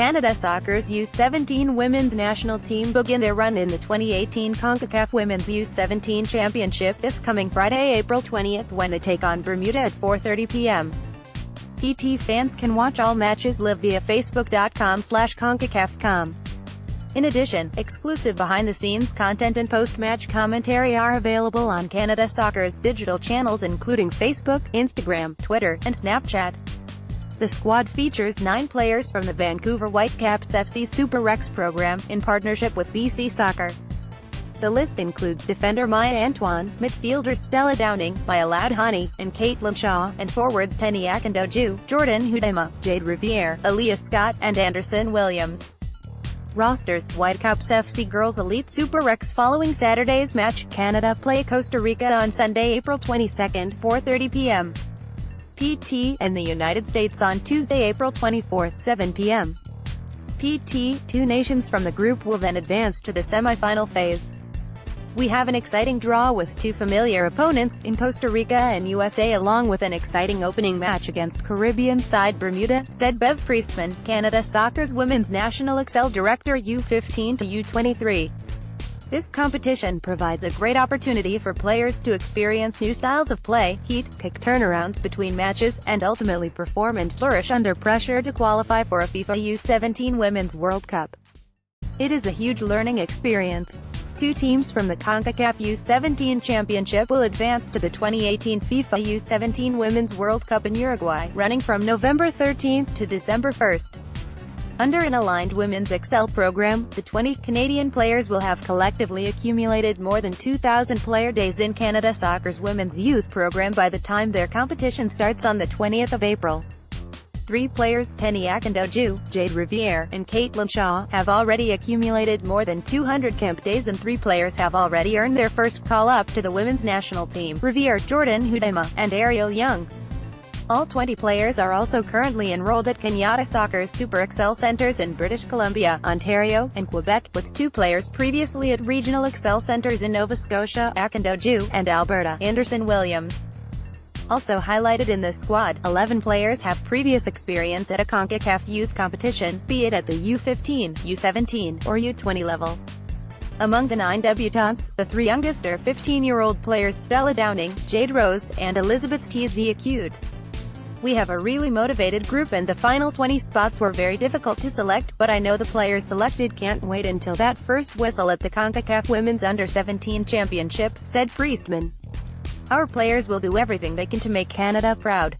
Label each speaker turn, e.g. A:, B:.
A: Canada Soccer's U17 women's national team begin their run in the 2018 CONCACAF Women's U17 Championship this coming Friday, April 20th when they take on Bermuda at 4.30 p.m. PT fans can watch all matches live via facebook.com slash CONCACAFcom. In addition, exclusive behind-the-scenes content and post-match commentary are available on Canada Soccer's digital channels including Facebook, Instagram, Twitter, and Snapchat. The squad features nine players from the Vancouver Whitecaps FC Super REX program, in partnership with BC Soccer. The list includes defender Maya Antoine, midfielder Stella Downing, Maya Ladhani, and Caitlin Shaw, and forwards Teni Akindoju, Jordyn Huitema, Jayde Riviere, Aaliyah Scott, and Anderson Williams. Rosters, Whitecaps FC Girls Elite Super REX following Saturday's match, Canada play Costa Rica on Sunday, April 22, 4.30 p.m. PT, and the United States on Tuesday, April 24, 7 p.m. PT, two nations from the group will then advance to the semi-final phase. We have an exciting draw with two familiar opponents, in Costa Rica and USA along with an exciting opening match against Caribbean side Bermuda, said Bev Priestman, Canada Soccer's Women's National Excel Director U15 to U23. This competition provides a great opportunity for players to experience new styles of play, heat, kick turnarounds between matches, and ultimately perform and flourish under pressure to qualify for a FIFA U17 Women's World Cup. It is a huge learning experience. Two teams from the CONCACAF U17 Championship will advance to the 2018 FIFA U17 Women's World Cup in Uruguay, running from November 13 to December 1. Under an aligned Women's Excel program, the 20 Canadian players will have collectively accumulated more than 2,000 player days in Canada Soccer's Women's Youth program by the time their competition starts on the 20th of April. Three players, Teni Akindoju, Jayde Riviere, and Caitlin Shaw, have already accumulated more than 200 camp days and three players have already earned their first call-up to the women's national team, Riviere, Jordyn Huitema, and Ariel Young. All 20 players are also currently enrolled at Canada Soccer's Super Excel centers in British Columbia, Ontario, and Quebec, with two players previously at regional Excel centers in Nova Scotia, Akindoju, and Alberta, Anderson Williams. Also highlighted in this squad, 11 players have previous experience at a CONCACAF youth competition, be it at the U15, U17, or U20 level. Among the nine debutantes, the three youngest are 15-year-old players Stella Downing, Jade Rose, and Elizabeth T. Acute. We have a really motivated group and the final 20 spots were very difficult to select, but I know the players selected can't wait until that first whistle at the CONCACAF Women's Under-17 Championship, said Priestman. Our players will do everything they can to make Canada proud.